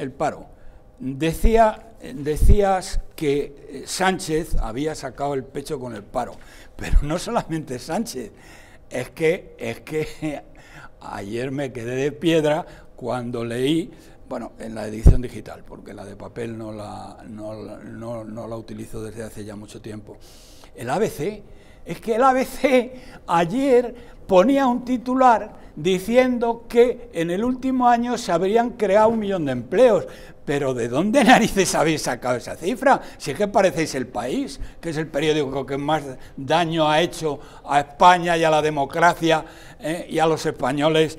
el paro. Decía, decías que Sánchez había sacado el pecho con el paro, pero no solamente Sánchez, es que, es que ayer me quedé de piedra cuando leí, bueno, en la edición digital, porque la de papel no la, no, no la utilizo desde hace ya mucho tiempo. El ABC, es que el ABC ayer ponía un titular diciendo que en el último año se habrían creado un millón de empleos. Pero ¿de dónde narices habéis sacado esa cifra? Si es que parecéis el país, que es el periódico que más daño ha hecho a España y a la democracia eh, y a los españoles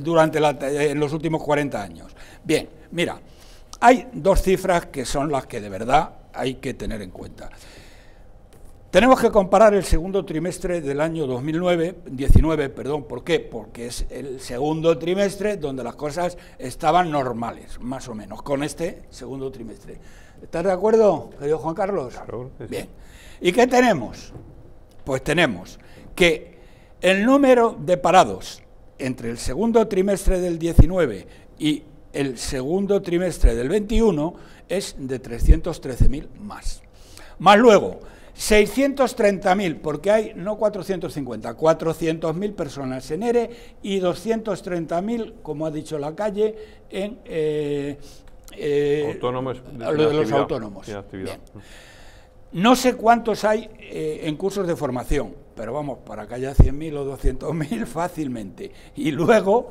durante en los últimos 40 años. Bien, mira, hay dos cifras que son las que de verdad hay que tener en cuenta. Tenemos que comparar el segundo trimestre del año 2009, 19, perdón, ¿por qué? Porque es el segundo trimestre donde las cosas estaban normales, más o menos, con este segundo trimestre. ¿Estás de acuerdo, querido Juan Carlos? Claro. Bien. ¿Y qué tenemos? Pues tenemos que el número de parados entre el segundo trimestre del 19 y el segundo trimestre del 21 es de 313.000 más. Más luego, 630.000, porque hay no 450, 400.000 personas en ERE y 230.000, como ha dicho la calle, en eh, eh, autónomos, de, los autónomos. No sé cuántos hay eh, en cursos de formación, pero vamos, para que haya 100.000 o 200.000 fácilmente. Y luego,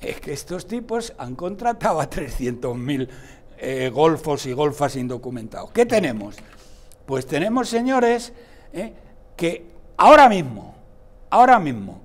es que estos tipos han contratado a 300.000 golfos y golfas indocumentados. ¿Qué tenemos? Pues tenemos señores eh, que ahora mismo, ahora mismo,